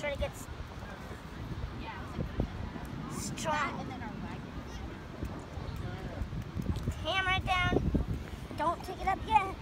sure to get strong. Hammer it down. Don't take it up yet.